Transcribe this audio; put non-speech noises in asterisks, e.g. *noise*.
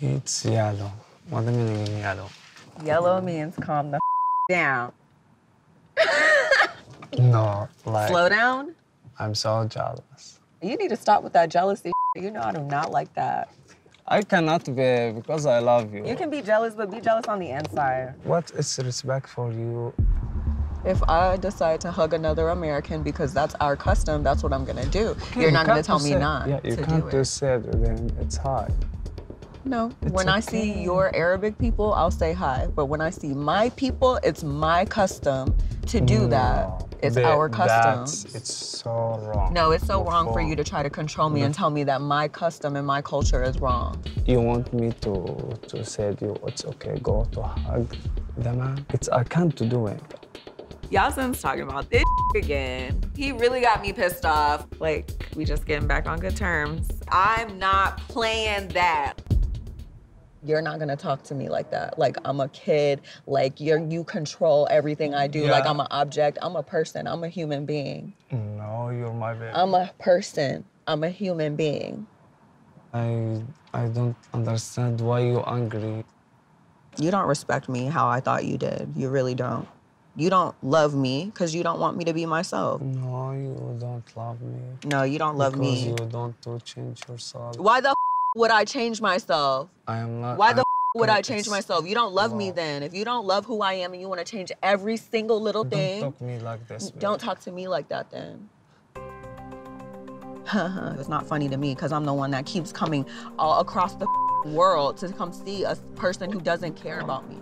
It's yellow. What the meaning in yellow? Yellow means calm the down. *laughs* No, like Slow down. I'm so jealous. You need to stop with that jealousy. You know I do not like that. I cannot be because I love you. You can be jealous, but be jealous on the inside. What is respect for you? If I decide to hug another American because that's our custom, that's what I'm gonna do. You're not gonna tell me say- not Yeah, you to can't do it. just say it, then it's high. No. It's when I see your Arabic people, I'll say hi. But when I see my people, it's my custom to do mm. that. It's the- our custom. That's, it's so wrong. No, it's so wrong for you to try to control me and mm-hmm. tell me that my custom and my culture is wrong. You want me to to say to you, it's okay, go to hug the man. It's I can't do it. Y'all talking about this *laughs* again. He really got me pissed off. Like, we just getting back on good terms. I'm not playing that. You're not gonna talk to me like that. Like I'm a kid. Like you're you control everything I do. Like I'm an object. I'm a person. I'm a human being. No, you're my baby. I'm a person. I'm a human being. I I don't understand why you're angry. You don't respect me how I thought you did. You really don't. You don't love me because you don't want me to be myself. No, you don't love me. No, you don't love because me. you don't to change yourself. Why the would I change myself? I am not. Why the would I change myself? You don't love me then. If you don't love who I am and you want to change every single little Don't thing, talk me like this. don't talk to me like that then. *laughs* it's not funny to me because I'm the one that keeps coming all across the world to come see a person who doesn't care about me.